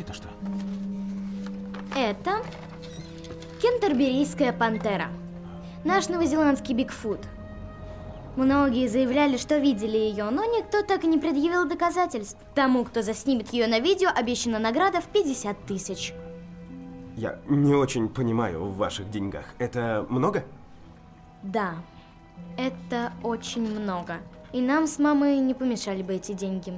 это что? Это кентерберийская пантера. Наш новозеландский Бигфут. Многие заявляли, что видели ее, но никто так и не предъявил доказательств. Тому, кто заснимет ее на видео, обещана награда в 50 тысяч. Я не очень понимаю в ваших деньгах. Это много? Да, это очень много. И нам с мамой не помешали бы эти деньги.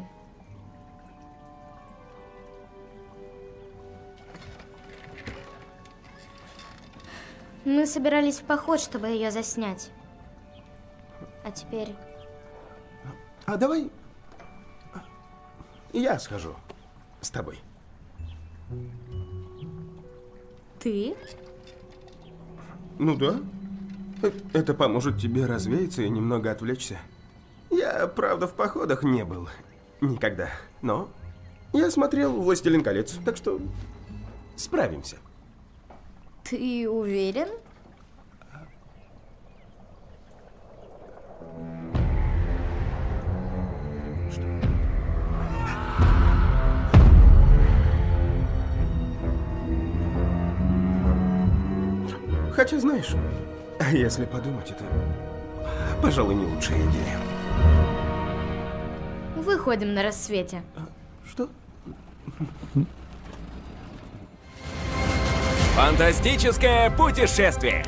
Мы собирались в поход, чтобы ее заснять. А теперь... А давай... Я схожу с тобой. Ты? Ну да. Э, Это поможет тебе развеяться и немного отвлечься. Я, правда, в походах не был. Никогда. Но я смотрел «Властелин колец», так что справимся. Ты уверен? Хотя, знаешь, а если подумать, это, пожалуй, не лучшая идея. Выходим на рассвете. Что? Фантастическое путешествие!